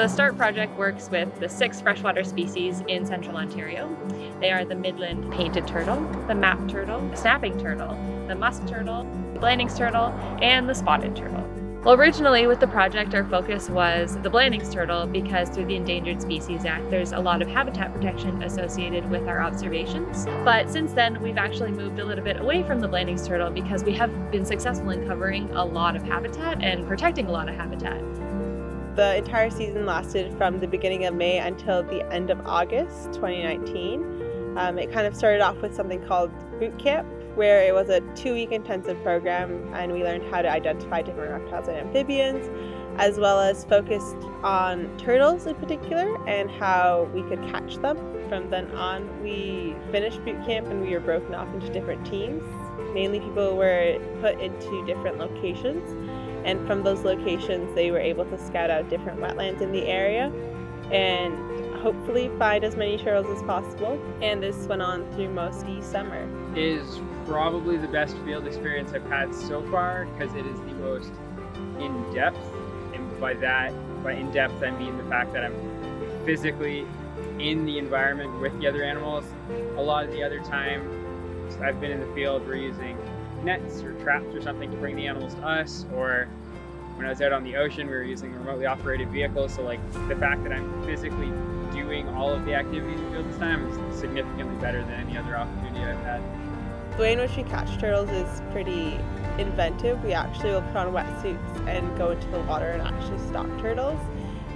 the START project works with the six freshwater species in central Ontario. They are the Midland painted turtle, the map turtle, the snapping turtle, the musk turtle, the Blanding's turtle, and the spotted turtle. Well, originally with the project, our focus was the Blanding's turtle because through the Endangered Species Act, there's a lot of habitat protection associated with our observations. But since then, we've actually moved a little bit away from the Blanding's turtle because we have been successful in covering a lot of habitat and protecting a lot of habitat. The entire season lasted from the beginning of May until the end of August 2019. Um, it kind of started off with something called boot camp, where it was a two week intensive program and we learned how to identify different reptiles and amphibians, as well as focused on turtles in particular and how we could catch them. From then on, we finished boot camp and we were broken off into different teams. Mainly, people were put into different locations, and from those locations, they were able to scout out different wetlands in the area and hopefully find as many turtles as possible. And this went on through most of the summer. Is probably the best field experience I've had so far because it is the most in depth. And by that, by in depth, I mean the fact that I'm physically in the environment with the other animals. A lot of the other time I've been in the field, we're using nets or traps or something to bring the animals to us, or when I was out on the ocean, we were using remotely operated vehicles. So like the fact that I'm physically doing all of the activities in the field this time is significantly better than any other opportunity I've had. The way in which we catch turtles is pretty inventive. We actually will put on wetsuits and go into the water and actually stalk turtles.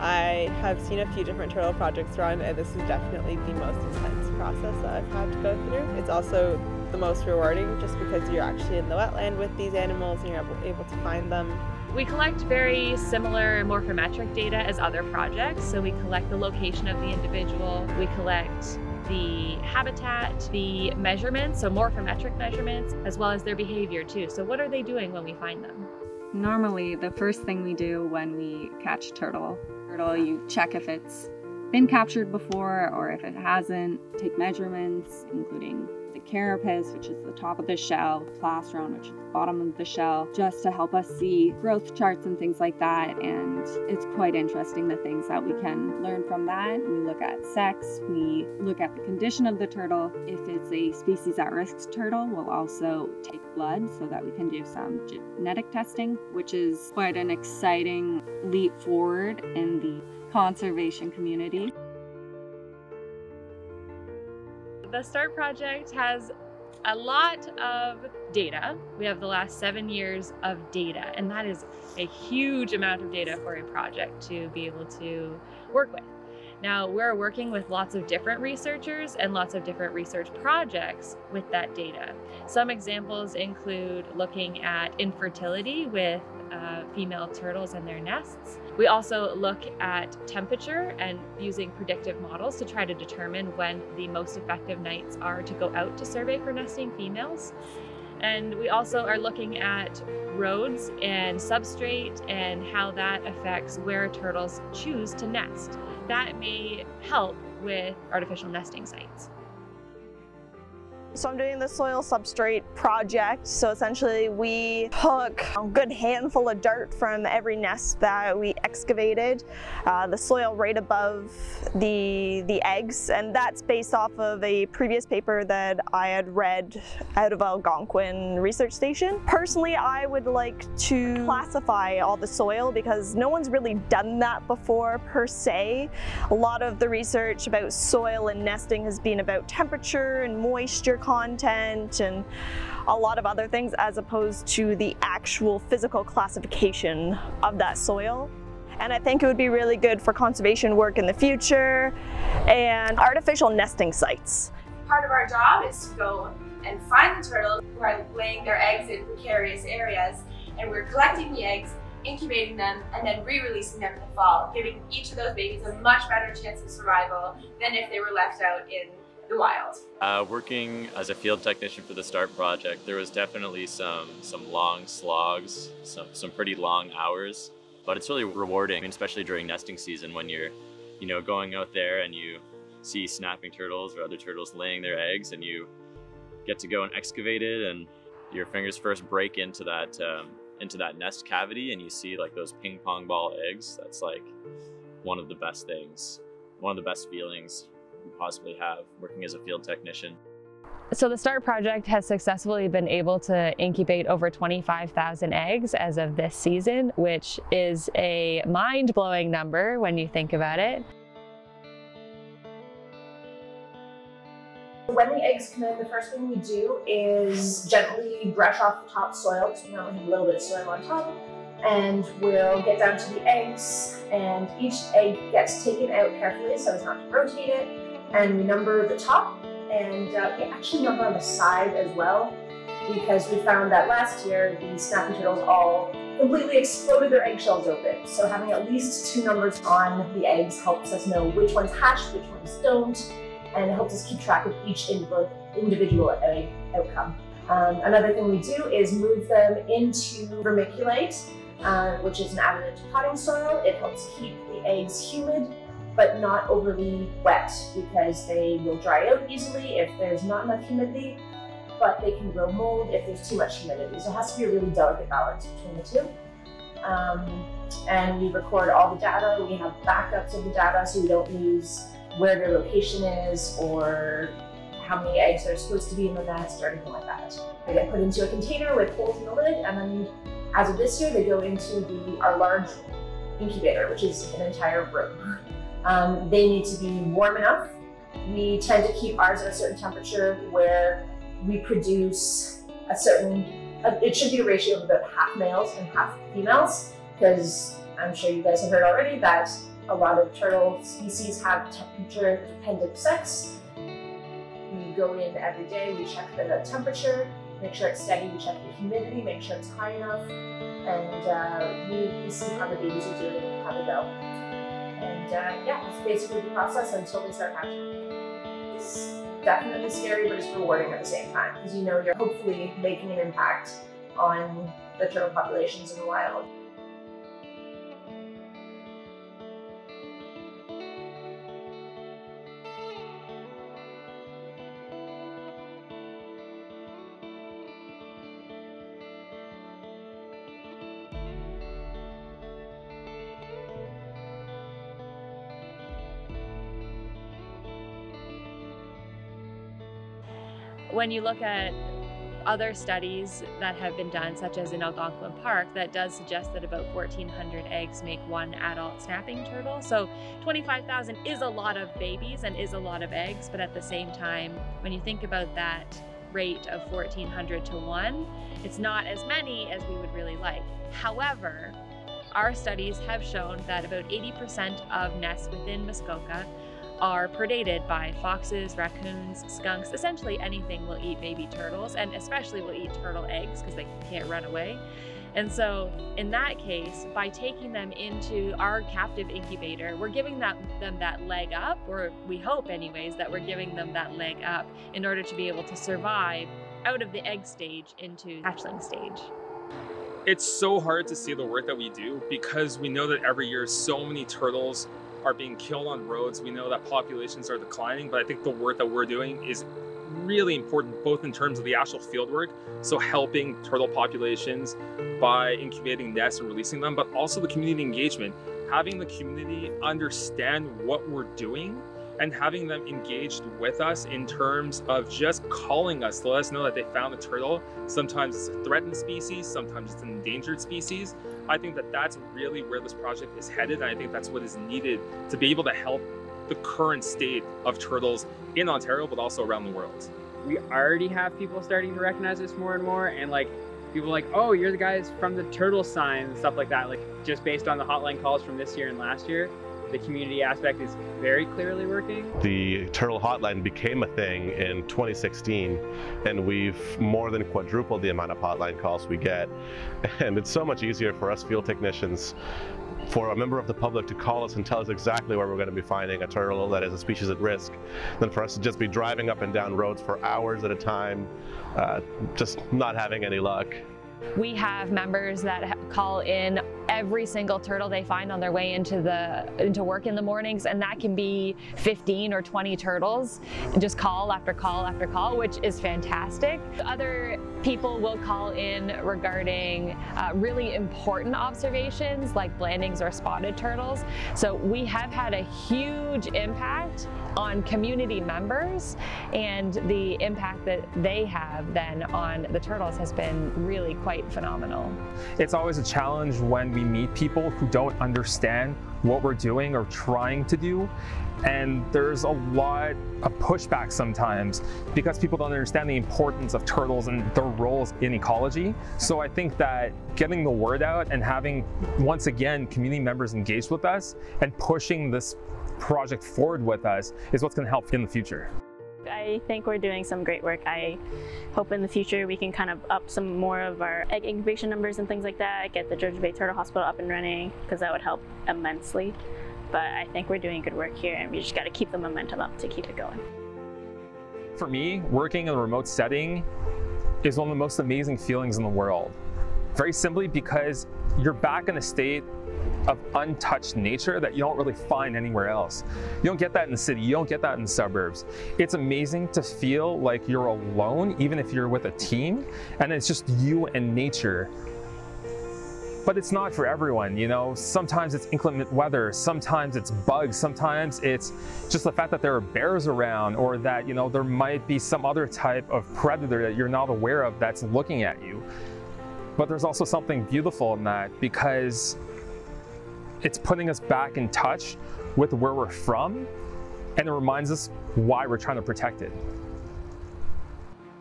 I have seen a few different turtle projects run and this is definitely the most intense process that I've had to go through. It's also the most rewarding just because you're actually in the wetland with these animals and you're able to find them. We collect very similar morphometric data as other projects. So we collect the location of the individual, we collect the habitat, the measurements, so morphometric measurements, as well as their behavior too. So what are they doing when we find them? Normally, the first thing we do when we catch turtle, turtle, you check if it's been captured before or if it hasn't, take measurements, including carapace, which is the top of the shell, plastron, which is the bottom of the shell, just to help us see growth charts and things like that. And it's quite interesting the things that we can learn from that. We look at sex, we look at the condition of the turtle. If it's a species at risk turtle, we'll also take blood so that we can do some genetic testing, which is quite an exciting leap forward in the conservation community. The START project has a lot of data. We have the last seven years of data, and that is a huge amount of data for a project to be able to work with. Now, we're working with lots of different researchers and lots of different research projects with that data. Some examples include looking at infertility with uh, female turtles and their nests. We also look at temperature and using predictive models to try to determine when the most effective nights are to go out to survey for nesting females. And we also are looking at roads and substrate and how that affects where turtles choose to nest. That may help with artificial nesting sites. So I'm doing the soil substrate project. So essentially we took a good handful of dirt from every nest that we excavated, uh, the soil right above the, the eggs. And that's based off of a previous paper that I had read out of Algonquin Research Station. Personally, I would like to classify all the soil because no one's really done that before per se. A lot of the research about soil and nesting has been about temperature and moisture content and a lot of other things as opposed to the actual physical classification of that soil. And I think it would be really good for conservation work in the future and artificial nesting sites. Part of our job is to go and find the turtles who are laying their eggs in precarious areas and we're collecting the eggs incubating them, and then re-releasing them in the fall, giving each of those babies a much better chance of survival than if they were left out in the wild? Uh, working as a field technician for the START project, there was definitely some some long slogs, some some pretty long hours, but it's really rewarding, especially during nesting season when you're, you know, going out there and you see snapping turtles or other turtles laying their eggs, and you get to go and excavate it, and your fingers first break into that um, into that nest cavity, and you see like those ping pong ball eggs. That's like one of the best things, one of the best feelings you possibly have working as a field technician. So the START project has successfully been able to incubate over 25,000 eggs as of this season, which is a mind-blowing number when you think about it. When the eggs come in, the first thing we do is gently brush off the top soil because we normally have a little bit of soil on top. And we'll get down to the eggs, and each egg gets taken out carefully so as not to rotate it. And we number the top and uh, we actually number on the side as well because we found that last year the snapping turtles all completely exploded their eggshells open. So having at least two numbers on the eggs helps us know which ones hatched, which ones don't, and it helps us keep track of each individual egg outcome. Um, another thing we do is move them into vermiculite, uh, which is an additive to potting soil. It helps keep the eggs humid but not overly wet because they will dry out easily if there's not enough humidity, but they can grow mold if there's too much humidity. So it has to be a really delicate balance between the two. Um, and we record all the data. We have backups of the data so we don't lose where their location is or how many eggs are supposed to be in the nest or anything like that. They get put into a container with holes in the lid and then as of this year they go into the our large incubator, which is an entire room. Um, they need to be warm enough. We tend to keep ours at a certain temperature where we produce a certain, uh, it should be a ratio of about half males and half females, because I'm sure you guys have heard already that a lot of turtle species have temperature dependent sex. We go in every day, we check the temperature, make sure it's steady, we check the humidity, make sure it's high enough, and uh, we, we see how the babies are doing and how they go. And uh, yeah, it's basically the process until they start hatching. It's definitely scary, but it's rewarding at the same time because you know you're hopefully making an impact on the turtle populations in the wild. When you look at other studies that have been done, such as in Algonquin Park, that does suggest that about 1,400 eggs make one adult snapping turtle. So 25,000 is a lot of babies and is a lot of eggs, but at the same time, when you think about that rate of 1,400 to 1, it's not as many as we would really like. However, our studies have shown that about 80% of nests within Muskoka are predated by foxes, raccoons, skunks, essentially anything will eat baby turtles, and especially will eat turtle eggs because they can't run away. And so, in that case, by taking them into our captive incubator, we're giving that, them that leg up, or we hope, anyways, that we're giving them that leg up in order to be able to survive out of the egg stage into hatchling stage. It's so hard to see the work that we do because we know that every year so many turtles are being killed on roads. We know that populations are declining, but I think the work that we're doing is really important, both in terms of the actual field work, so helping turtle populations by incubating nests and releasing them, but also the community engagement, having the community understand what we're doing and having them engaged with us in terms of just calling us to let us know that they found a turtle. Sometimes it's a threatened species, sometimes it's an endangered species. I think that that's really where this project is headed, and I think that's what is needed to be able to help the current state of turtles in Ontario, but also around the world. We already have people starting to recognize us more and more, and like people like, oh, you're the guys from the turtle sign and stuff like that. Like just based on the hotline calls from this year and last year, the community aspect is very clearly working. The Turtle Hotline became a thing in 2016, and we've more than quadrupled the amount of hotline calls we get. And it's so much easier for us field technicians for a member of the public to call us and tell us exactly where we're going to be finding a turtle that is a species at risk than for us to just be driving up and down roads for hours at a time, uh, just not having any luck. We have members that call in every single turtle they find on their way into the into work in the mornings and that can be 15 or 20 turtles. Just call after call after call which is fantastic. Other people will call in regarding uh, really important observations like Blanding's or spotted turtles. So we have had a huge impact on community members and the impact that they have then on the turtles has been really quite phenomenal. It's always a challenge when we meet people who don't understand what we're doing or trying to do. And there's a lot of pushback sometimes because people don't understand the importance of turtles and their roles in ecology. So I think that getting the word out and having, once again, community members engaged with us and pushing this project forward with us is what's going to help in the future. I think we're doing some great work. I hope in the future we can kind of up some more of our egg incubation numbers and things like that, get the Georgia Bay Turtle Hospital up and running, because that would help immensely. But I think we're doing good work here and we just got to keep the momentum up to keep it going. For me, working in a remote setting is one of the most amazing feelings in the world. Very simply because you're back in a state of untouched nature that you don't really find anywhere else. You don't get that in the city, you don't get that in the suburbs. It's amazing to feel like you're alone, even if you're with a team, and it's just you and nature. But it's not for everyone, you know. Sometimes it's inclement weather, sometimes it's bugs, sometimes it's just the fact that there are bears around or that, you know, there might be some other type of predator that you're not aware of that's looking at you. But there's also something beautiful in that because it's putting us back in touch with where we're from and it reminds us why we're trying to protect it.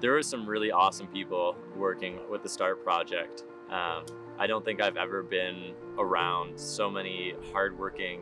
There were some really awesome people working with the START project. Um, I don't think I've ever been around so many hardworking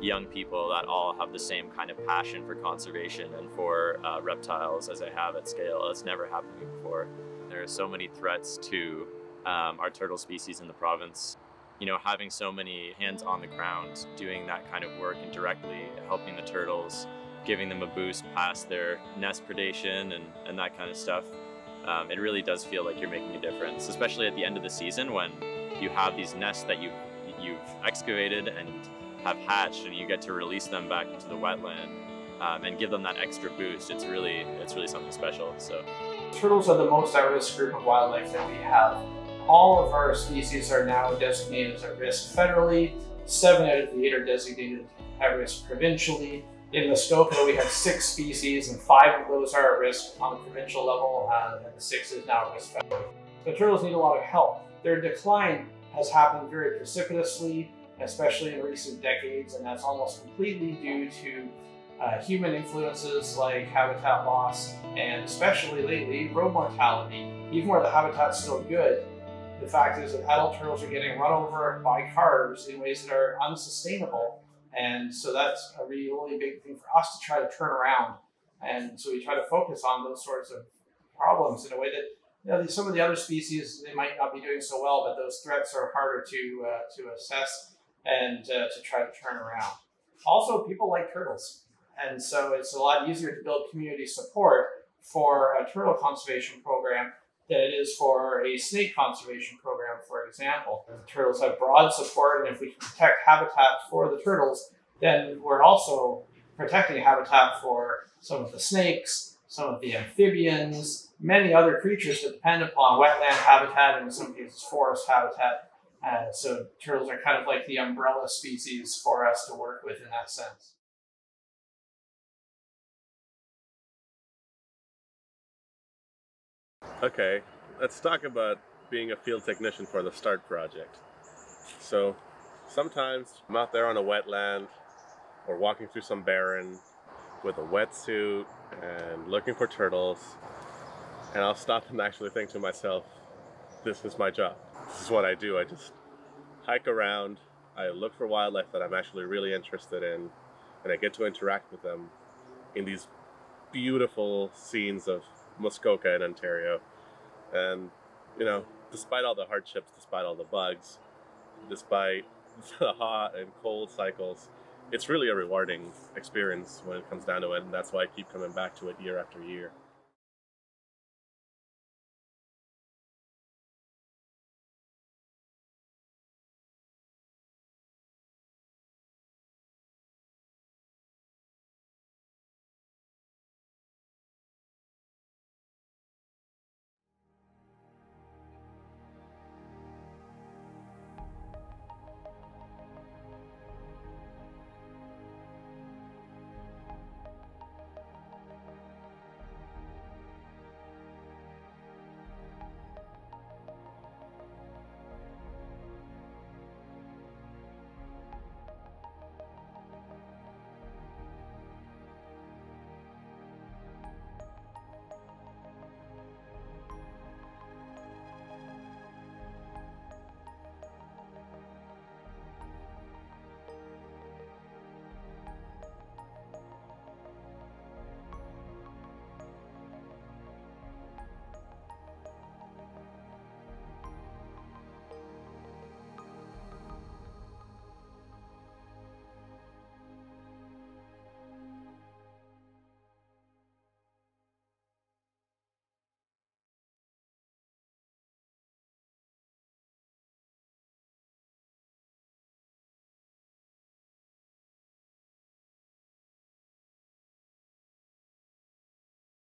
young people that all have the same kind of passion for conservation and for uh, reptiles as I have at Scales. It's never happened before. There are so many threats to um, our turtle species in the province you know, having so many hands on the ground doing that kind of work and directly helping the turtles, giving them a boost past their nest predation and, and that kind of stuff, um, it really does feel like you're making a difference, especially at the end of the season when you have these nests that you've, you've excavated and have hatched and you get to release them back into the wetland um, and give them that extra boost. It's really, it's really something special. So, Turtles are the most at-risk group of wildlife that we have. All of our species are now designated as at risk federally. Seven out of the eight are designated at risk provincially. In Muskoka, we have six species, and five of those are at risk on the provincial level, and the six is now at risk federally. The turtles need a lot of help. Their decline has happened very precipitously, especially in recent decades, and that's almost completely due to uh, human influences like habitat loss, and especially lately, road mortality. Even where the habitat's still good, the fact is that adult turtles are getting run over by cars in ways that are unsustainable. And so that's a really big thing for us to try to turn around. And so we try to focus on those sorts of problems in a way that you know, some of the other species they might not be doing so well, but those threats are harder to uh, to assess and uh, to try to turn around. Also, people like turtles, and so it's a lot easier to build community support for a turtle conservation program than it is for a snake conservation program, for example. The turtles have broad support, and if we can protect habitat for the turtles, then we're also protecting habitat for some of the snakes, some of the amphibians, many other creatures that depend upon wetland habitat and in some cases forest habitat. Uh, so turtles are kind of like the umbrella species for us to work with in that sense. Okay, let's talk about being a field technician for the START project. So sometimes I'm out there on a wetland or walking through some barren with a wetsuit and looking for turtles and I'll stop and actually think to myself, this is my job. This is what I do. I just hike around, I look for wildlife that I'm actually really interested in, and I get to interact with them in these beautiful scenes of Muskoka in Ontario. And, you know, despite all the hardships, despite all the bugs, despite the hot and cold cycles, it's really a rewarding experience when it comes down to it. And that's why I keep coming back to it year after year.